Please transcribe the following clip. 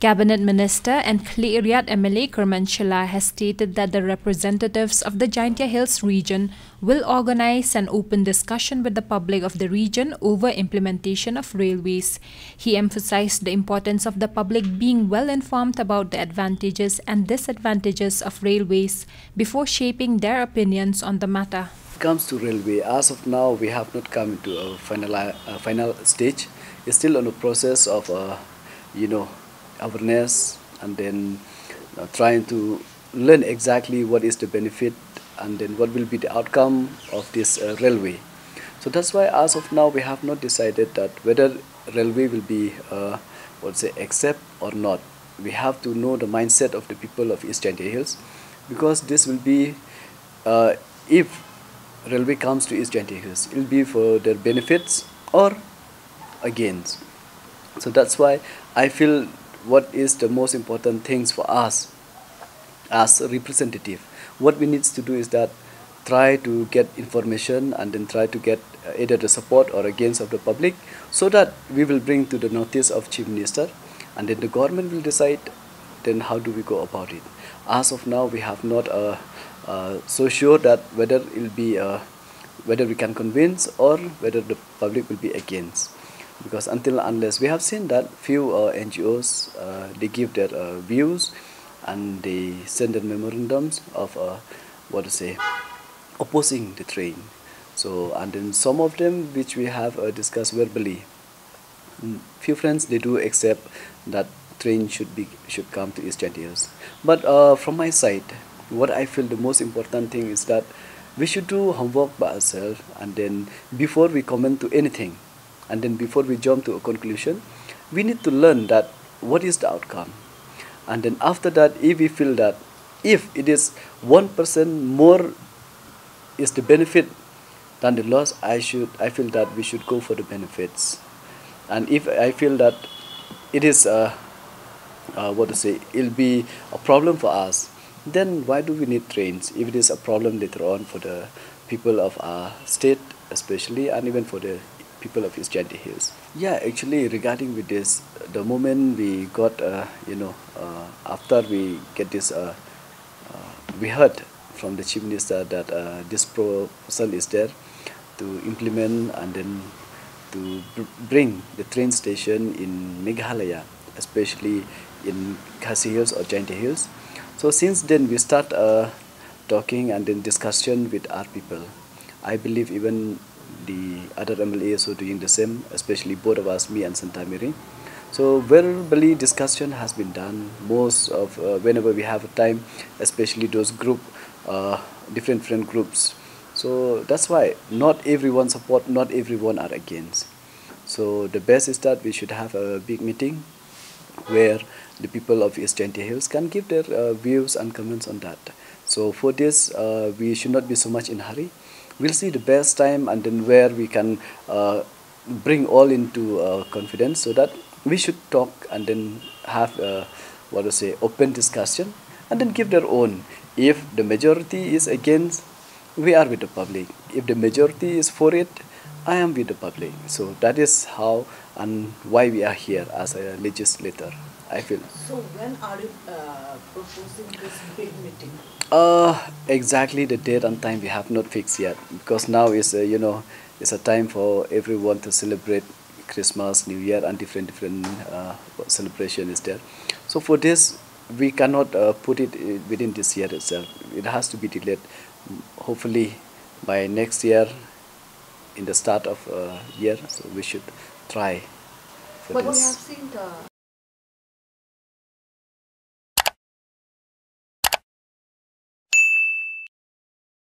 Cabinet Minister and Khliehriat MLA Kyrmen Shylla has stated that the representatives of the Jaintia Hills region will organize an open discussion with the public of the region over implementation of railways. He emphasized the importance of the public being well informed about the advantages and disadvantages of railways before shaping their opinions on the matter. comes to railway, as of now, we have not come into a final, uh, final stage. It's still on the process of, uh, you know, awareness and then uh, trying to learn exactly what is the benefit and then what will be the outcome of this uh, railway. So that's why as of now we have not decided that whether railway will be uh, what say accept or not. We have to know the mindset of the people of East Jaintia Hills because this will be uh, if railway comes to East Jaintia Hills, it will be for their benefits or against. So that's why I feel what is the most important things for us as representative. What we need to do is that try to get information and then try to get uh, either the support or against of the public so that we will bring to the notice of chief minister and then the government will decide then how do we go about it as of now we have not uh, uh, so sure that whether it will be uh, whether we can convince or whether the public will be against because until unless we have seen that few uh, NGOs uh, they give their uh, views and they send their memorandums of what to say opposing the train. So and then some of them which we have uh, discussed verbally mm, few friends they do accept that train should be should come to East Hills. But uh, from my side what I feel the most important thing is that we should do homework by ourselves and then before we comment to anything and then before we jump to a conclusion we need to learn that what is the outcome. And then after that if we feel that if it is one percent more is the benefit than the loss i should i feel that we should go for the benefits. And if i feel that it is uh, uh, what to say it'll be a problem for us then why do we need trains if it is a problem later on for the people of our state especially and even for the people of East Jaintia Hills. Yeah, actually regarding with this, the moment we got, uh, you know, uh, after we get this, uh, uh we heard from the Chief Minister that uh, this proposal is there to implement and then to bring the train station in Meghalaya, especially in Khasi Hills or Jaintia Hills. So since then we start uh, talking and then discussion with our people. I believe even the other MLAs are doing the same, especially both of us, me and Santa Mary. So verbally discussion has been done most of uh, whenever we have a time, especially those group, uh, different different groups. So that's why not everyone support, not everyone are against. So the best is that we should have a big meeting where the people of East Jaintia Hills can give their uh, views and comments on that. So for this, uh, we should not be so much in hurry we'll see the best time and then where we can uh, bring all into uh, confidence so that we should talk and then have uh, what to say open discussion and then give their own. If the majority is against we are with the public. If the majority is for it i am with the public. So that is how and why we are here as a legislator i feel so when are you uh, proposing this big meeting uh, exactly the date and time we have not fixed yet because now is a, you know it's a time for everyone to celebrate Christmas, New Year, and different different uh, celebration is there. So for this, we cannot uh, put it within this year itself. It has to be delayed. Hopefully, by next year, in the start of uh, year, so we should try. For but this. we have seen the